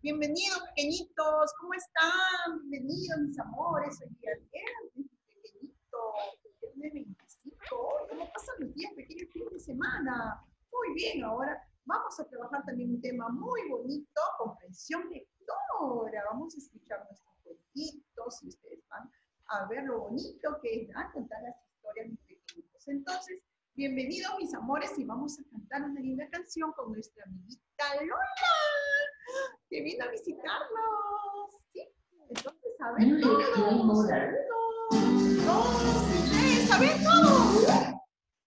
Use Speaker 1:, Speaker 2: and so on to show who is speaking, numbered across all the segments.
Speaker 1: Bienvenidos, pequeñitos. ¿Cómo están? Bienvenidos, mis amores. Hoy día viernes, pequeñito. Viernes 25. ¿Cómo pasan los días, pequeño fin de semana? Muy bien, ahora vamos a trabajar también un tema muy bonito, comprensión lectora. Vamos a escuchar nuestros cuentitos y ustedes van a ver lo bonito que es a contar las historias, mis pequeñitos. Entonces, bienvenidos, mis amores, y vamos a cantar una linda canción con nuestra amiguita Lola que vino a visitarnos. ¿sí? Entonces, a ver, todos, todos, tres, a ver, todos.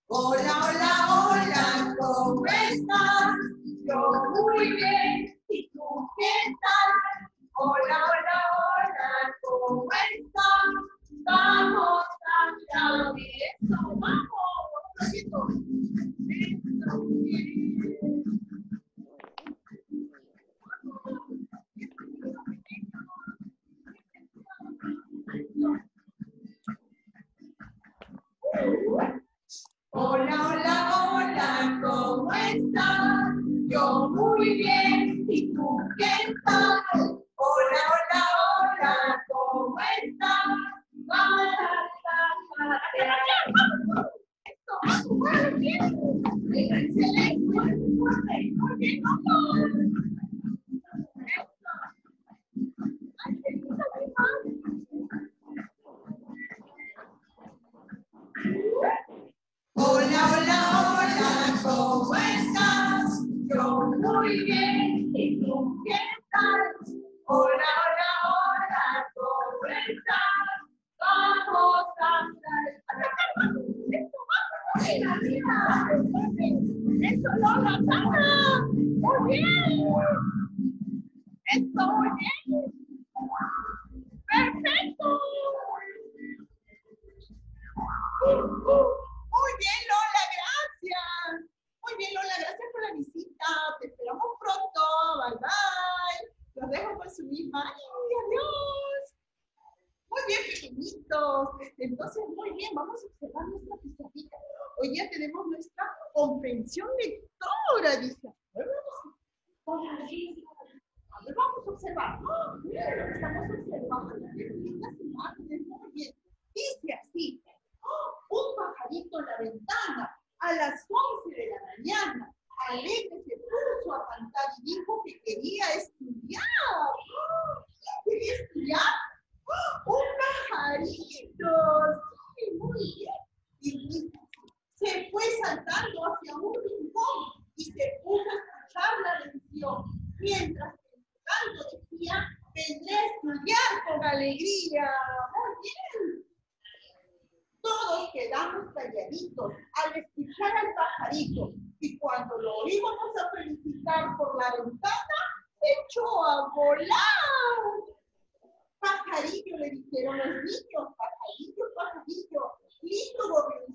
Speaker 1: Hola, hola, hola, ¿cómo estás? Yo muy bien, Hola, hola, hola, ¿cómo estás? Yo muy bien, ¿y tú qué tal? Hola, hola, hola, ¿cómo estás? Vamos a. Ay, qué cantar. Esto vamos, bien, pequeñitos. Entonces, muy bien, vamos a observar nuestra pizarrita. Hoy día tenemos nuestra comprensión lectora, dice. Vamos a, vamos a observar. ¡Oh, mira lo que estamos observando. Lindas imágenes. Muy bien. Dice así. ¡Oh! un pajarito en la ventana a las 11 de la mañana. Alegre se puso a cantar y dijo que quería estudiar. ¿Quién quería estudiar? Un pajarito. Sí, muy bien. Y hacia un rincón y se puso a escuchar la lección. Mientras que el canto decía, vendré a estudiar con alegría. Muy bien todos quedamos calladitos al escuchar al pajarito y cuando lo íbamos a felicitar por la ventana, se echó a volar. Pajarillo, le dijeron los niños, pajarillo, pajarillo, lindo gorrioncillo,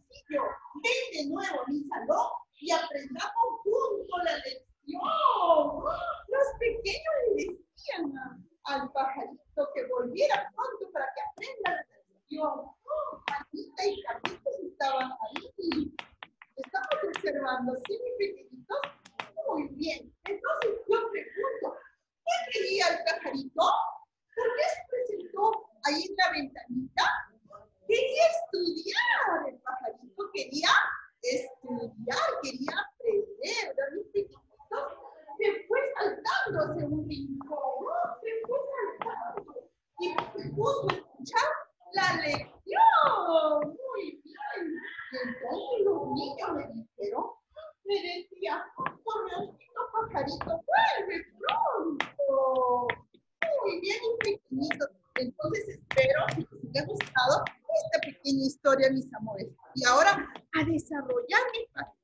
Speaker 1: de nuevo a mi salón y aprendamos juntos la lección. Los pequeños le decían al pajarito que volviera pronto para que aprenda la lección. Anita y Carlitos estaban ahí. Estamos observando, ¿sí, mis pequeñitos? Muy bien. Entonces yo pregunto, ¿qué quería el pajarito? ¿Por qué se presentó ahí en la ventanita? Quería estudiar. El pajarito quería estudiar, quería aprender. ¿verdad, mis pequeñitos? Se fue saltando hacia un rincón. Se fue saltando. Y se puso a escuchar la lección. Muy bien. Y entonces los niños me dijeron, me decía, correoncito pajarito, vuelve pronto. Muy bien, mis pequeñitos. Entonces espero que les haya gustado pequeña historia, mis amores. Y ahora a desarrollar,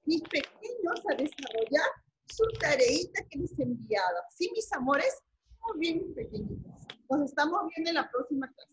Speaker 1: mis, pequeños, a desarrollar su tareita que les he enviado. ¿Sí, mis amores? Muy bien, mis pequeñitos. Nos estamos viendo en la próxima clase.